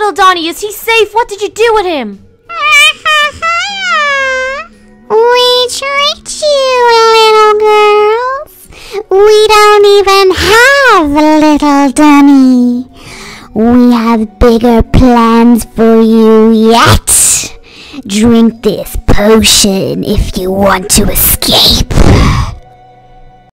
little Donnie? Is he safe? What did you do with him? we tricked you, little girls. We don't even have little Donnie. We have bigger plans for you yet. Drink this potion if you want to escape.